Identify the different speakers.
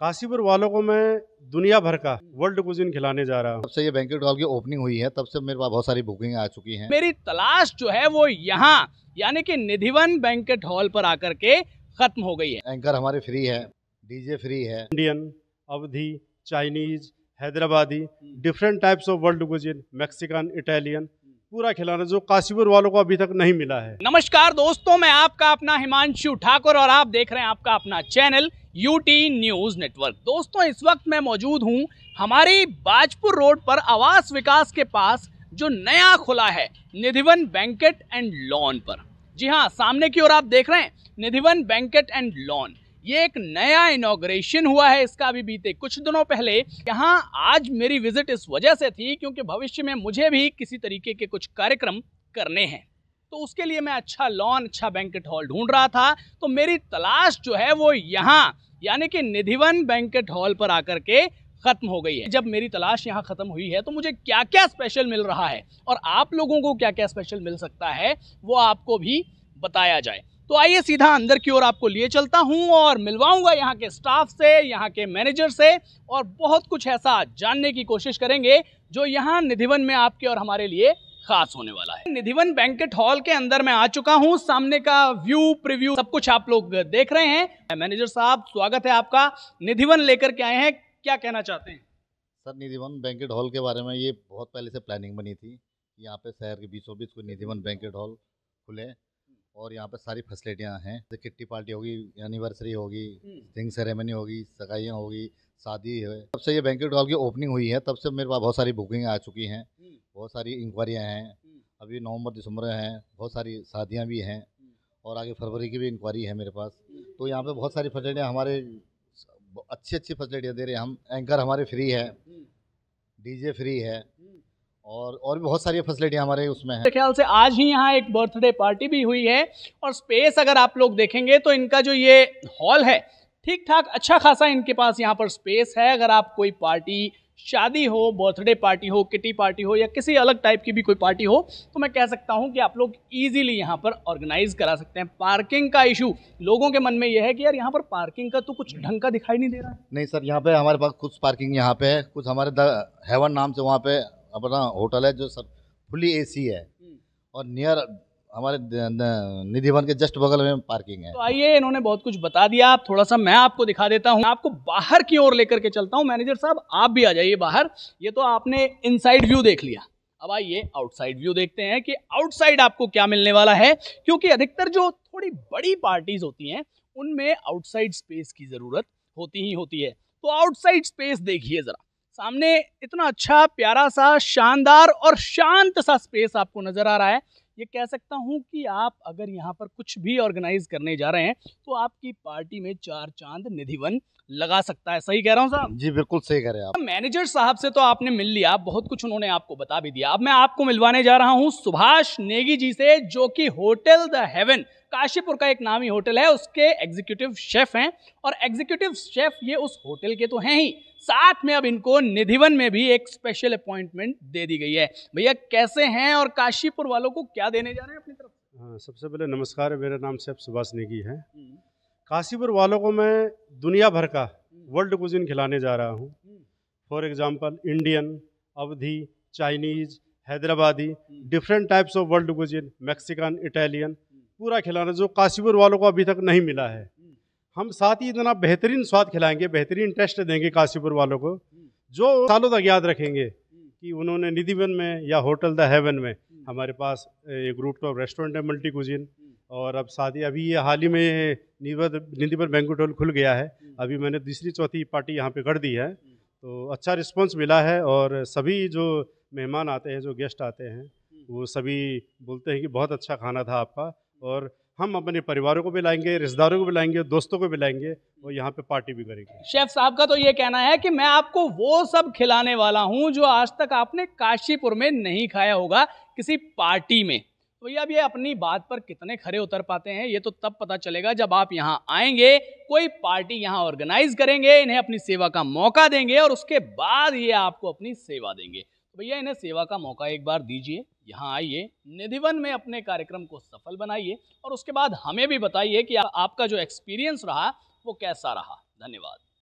Speaker 1: काशीपुर वालों को मैं दुनिया भर का वर्ल्ड कुजिन खिलाने जा रहा हूँ।
Speaker 2: जब से ये बैंकेट हॉल की ओपनिंग हुई है तब से मेरे पास बहुत सारी बुकिंग आ चुकी हैं।
Speaker 3: मेरी तलाश जो है वो यहाँ यानी कि निधिवन बैंकेट हॉल पर आकर के खत्म हो गई है।
Speaker 2: एंकर हमारे फ्री है डीजे फ्री है।
Speaker 1: Indian Awadhi Chinese Hyderabadi different types of world cuisine Mexican Italian पूरा खिलाना जो काशीपुर वालों को अभी तक नहीं मिला है।
Speaker 3: नमस्कार दोस्तों, मैं आपका अपना हिमांशु ठाकुर और आप देख रहे हैं आपका अपना चैनल यूटी न्यूज़ नेटवर्क दोस्तों, इस वक्त मैं मौजूद हूँ हमारी बाजपुर रोड पर आवास विकास के पास जो नया खुला है, निधिवन बैंकेट एंड लॉन पर। जी हाँ सामने की ओर आप देख रहे हैं, निधिवन बैंकेट एंड लॉन ये एक नया इनोग्रेशन हुआ है इसका अभी बीते कुछ दिनों पहले। यहाँ आज मेरी विज़िट इस वजह से थी क्योंकि भविष्य में मुझे भी किसी तरीके के कुछ कार्यक्रम करने हैं। तो उसके लिए मैं अच्छा लॉन अच्छा बैंकेट हॉल ढूंढ रहा था। तो मेरी तलाश जो है वो यहाँ, यानी कि निधिवन बैंकेट हॉल पर आकर के खत्म हो गई है। जब मेरी तलाश यहाँ खत्म हुई है तो मुझे क्या क्या स्पेशल मिल रहा है और आप लोगों को क्या क्या स्पेशल मिल सकता है वो आपको भी बताया जाए। तो आइए सीधा अंदर की ओर आपको लिए चलता हूँ और मिलवाऊँगा यहाँ के स्टाफ से, यहाँ के मैनेजर से और बहुत कुछ ऐसा जानने की कोशिश करेंगे जो यहाँ निधिवन में आपके और हमारे लिए खास होने वाला है। निधिवन बैंकेट हॉल के अंदर मैं आ चुका हूँ, सामने का व्यू, प्रिव्यू सब कुछ आप लोग देख रहे हैं। मैनेजर साहब, स्वागत है आपका। निधिवन लेकर के आए हैं, क्या कहना चाहते हैं?
Speaker 2: सर, निधिवन बैंकेट हॉल के बारे में ये बहुत पहले से प्लानिंग बनी थी यहाँ पे शहर के बीचों बीच निधिवन बैंकेट हॉल खुले। और यहाँ पे सारी फैसिलिटियाँ हैं। जैसे किट्टी पार्टी होगी एनिवर्सरी होगी रिंग सेरेमनी होगी सगाइयाँ होगी शादी है। तब से ये बैंकेट हॉल की ओपनिंग हुई है तब से मेरे पास बहुत सारी बुकिंग आ चुकी हैं। बहुत सारी इंक्वायरियाँ हैं। अभी नवंबर दिसंबर हैं बहुत सारी शादियाँ भी हैं और आगे फरवरी की भी इंक्वायरी है मेरे पास। तो यहाँ पे बहुत सारी फैसिलिटियाँ हमारे अच्छी अच्छी फैसिलिटियाँ दे रहे हैं। हम एंकर हमारे फ्री है। डीजे फ्री है। और और भी बहुत सारी फैसिलिटी हमारे उसमें है।
Speaker 3: ख्याल से आज ही यहाँ एक बर्थडे पार्टी भी हुई है और स्पेस अगर आप लोग देखेंगे तो इनका जो ये हॉल है ठीक ठाक अच्छा खासा इनके पास यहाँ पर स्पेस है। अगर आप कोई पार्टी शादी हो बर्थडे पार्टी हो किटी पार्टी हो या किसी अलग टाइप की भी कोई पार्टी हो तो मैं कह सकता हूँ कि आप लोग इजीली यहाँ पर ऑर्गेनाइज करा सकते हैं। पार्किंग का इशू लोगों के मन में यह है कि यार यहाँ पर पार्किंग का तो कुछ ढंग का दिखाई नहीं दे रहा है।
Speaker 2: नहीं सर यहाँ पे हमारे पास कुछ पार्किंग यहाँ पे है। कुछ हमारे द हेवन नाम से वहाँ पे अपना होटल है जो सर फुली एसी है। और नियर हमारे निधिवन के जस्ट बगल में पार्किंग है।
Speaker 3: तो आइए इन्होंने बहुत कुछ बता दिया। आप थोड़ा सा मैं आपको दिखा देता हूँ। आपको बाहर की ओर लेकर के चलता हूँ। मैनेजर साहब आप भी आ जाइए बाहर। ये तो आपने इनसाइड व्यू देख लिया। अब आइए आउटसाइड व्यू देखते हैं कि आउटसाइड आपको क्या मिलने वाला है। क्योंकि अधिकतर जो थोड़ी बड़ी पार्टीज़ होती हैं उनमें आउटसाइड स्पेस की ज़रूरत होती ही होती है। तो आउटसाइड स्पेस देखिए जरा। सामने इतना अच्छा प्यारा सा, शानदार और शांत सा स्पेस आपको नज़र आ रहा है। ये कह सकता हूँ कि आप अगर यहाँ पर कुछ भी ऑर्गेनाइज करने जा रहे हैं तो आपकी पार्टी में चार चाँद निधिवन लगा सकता है। सही कह रहा हूँ साहब?
Speaker 2: जी बिल्कुल सही कह रहे हैं आप।
Speaker 3: मैनेजर साहब से तो आपने मिल लिया बहुत कुछ उन्होंने आपको बता भी दिया। अब मैं आपको मिलवाने जा रहा हूँ सुभाष नेगी जी से जो कि होटल द हेवन काशीपुर का एक नामी होटल है उसके एग्जीक्यूटिव शेफ हैं। और एग्जीक्यूटिव शेफ ये उस होटल के तो हैं ही। साथ में अब इनको निधिवन में भी एक स्पेशल अपॉइंटमेंट दे दी गई है। भैया कैसे हैं और काशीपुर वालों को क्या देने जा रहे हैं अपनी तरफ़
Speaker 1: हाँ सबसे पहले नमस्कार मेरा नाम शेफ सुभाष नेगी है। काशीपुर वालों को मैं दुनिया भर का वर्ल्ड कुजिन खिलाने जा रहा हूँ। For example Indian Awadhi Chinese Hyderabadi different types of world cuisine Mexican Italian पूरा खिलाना जो काशीपुर वालों को अभी तक नहीं मिला है। हम साथ ही इतना बेहतरीन स्वाद खिलाएँगे बेहतरीन टेस्ट देंगे काशीपुर वालों को जो सालों तक याद रखेंगे कि उन्होंने निधिवन में या होटल द हेवन में हमारे पास एक रूट टॉप रेस्टोरेंट है मल्टी कुजिन और अब साथ ही अभी ये हाल ही में निधिवन बैंकुट हॉल खुल गया है। अभी मैंने तीसरी चौथी पार्टी यहाँ पे कर दी है। तो अच्छा रिस्पॉन्स मिला है और सभी जो मेहमान आते हैं जो गेस्ट आते हैं वो सभी बोलते हैं कि बहुत अच्छा खाना था आपका। और हम अपने परिवारों को भी लाएँगे, रिश्तेदारों को भी लाएँगे, दोस्तों को भी लाएँगे और यहाँ पे पार्टी भी करेंगे।
Speaker 3: शेफ साहब का तो ये कहना है कि मैं आपको वो सब खिलाने वाला हूँ जो आज तक आपने काशीपुर में नहीं खाया होगा किसी पार्टी में। तो ये अब ये अपनी बात पर कितने खरे उतर पाते हैं, ये तो तब पता चलेगा जब आप यहाँ आएँगे, कोई पार्टी यहाँ ऑर्गेनाइज करेंगे, इन्हें अपनी सेवा का मौका देंगे और उसके बाद ये आपको अपनी सेवा देंगे। भैया इन्हें सेवा का मौका एक बार दीजिए, यहाँ आइए, निधिवन में अपने कार्यक्रम को सफल बनाइए और उसके बाद हमें भी बताइए कि आपका जो एक्सपीरियंस रहा, वो कैसा रहा। धन्यवाद।